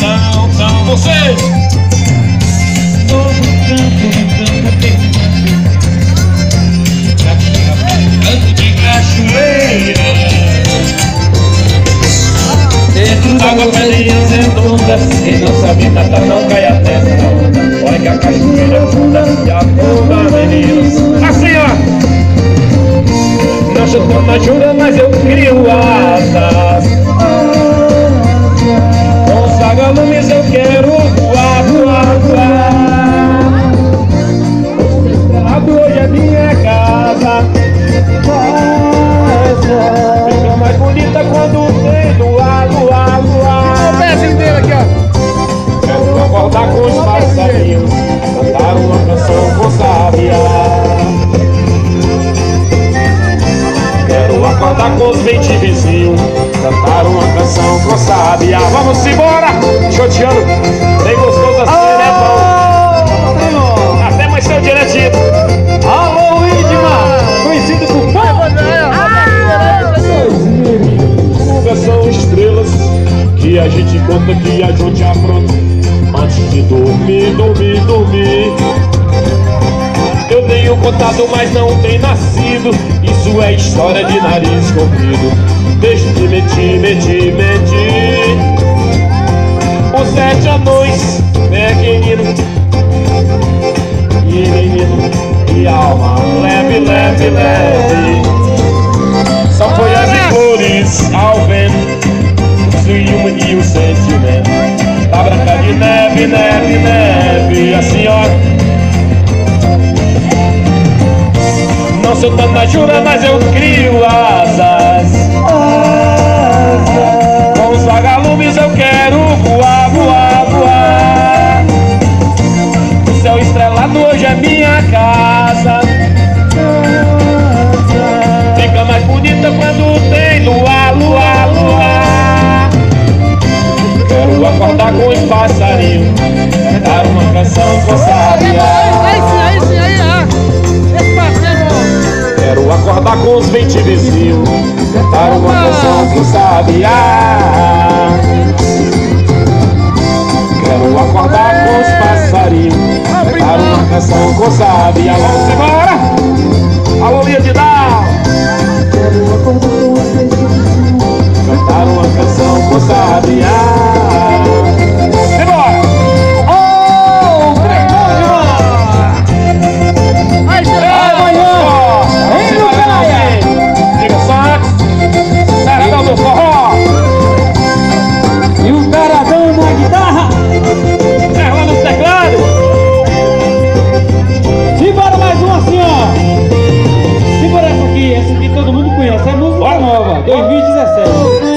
não, não, vocês. Todo canto, tem canto de cachoeira. Dentro d'água pedrinhas redondas, quem não sabe nadar não cai a testa onda. Olha que a cachoeira é funda e afoga meninos. Assim ó! Não chuto na jura, mas eu crio asas. Os vagalumes acordar com os vinte vizinhos, cantar uma canção com sabiá. Vamos embora, choteando, bem gostoso assim, né, bom? Até mais cedo, direitinho. Alô, Idma! Conhecido por Fuga são estrelas que a gente conta que a gente apronta antes de dormir, dormir, dormir. Contado, mas não tem nascido. Isso é história de nariz comprido. Deixa de mentir, mentir, mentir. Os sete anões, pequenino e menino e alma leve, leve, leve. São folhas e flores ao vento, o ciúme e o sentimento. Da branca de neve, neve, neve, sou tanta jura, mas eu crio asas. Com os vagalumes eu quero voar, voar, voar. O céu estrelado hoje é minha casa. Fica mais bonita quando tem luar, luar, luar. Quero acordar com os passarinhos, cantar uma canção com sabiá. Quero acordar com os vinte vizinhos, cantar uma canção com sabiá. Quero acordar com os passarinhos, cantar uma canção com sabiá. Vamos embora! Alô, Lia de Dal! Cantar essa. É música nova, 2017.